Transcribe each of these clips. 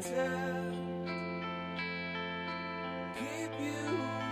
protect, keep you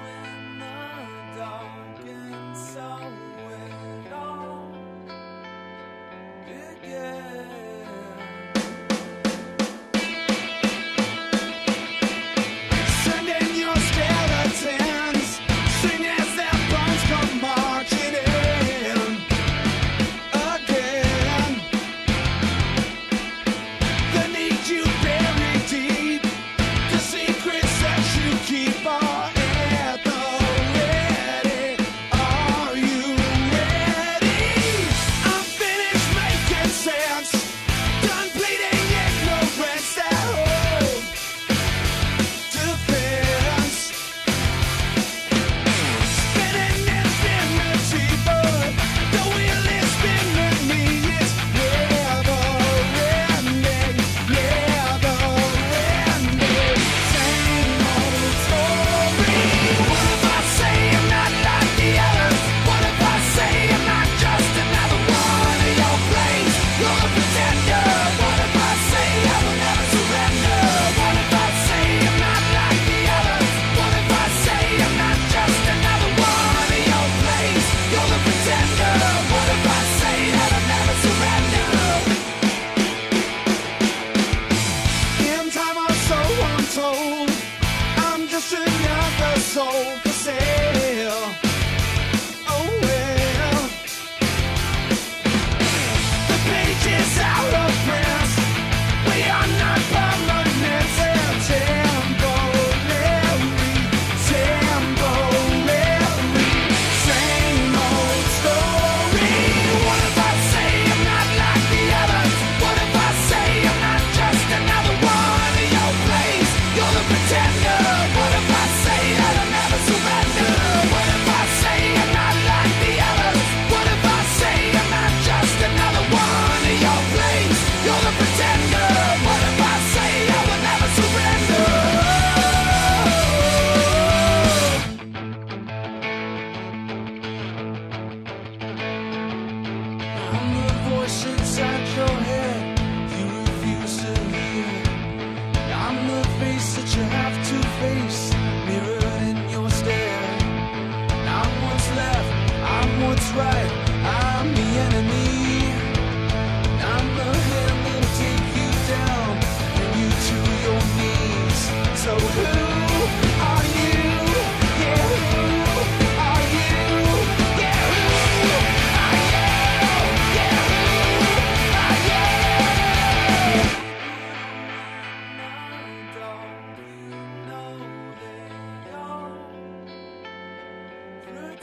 sou você.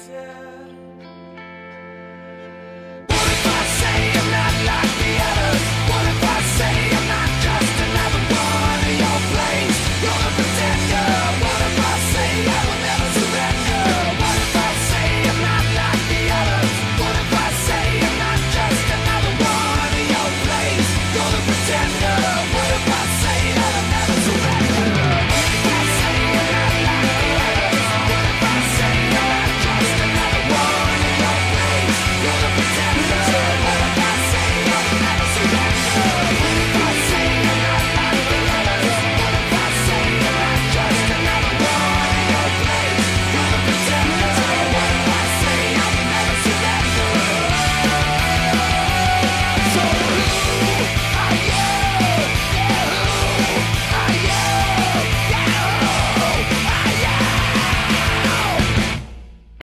death.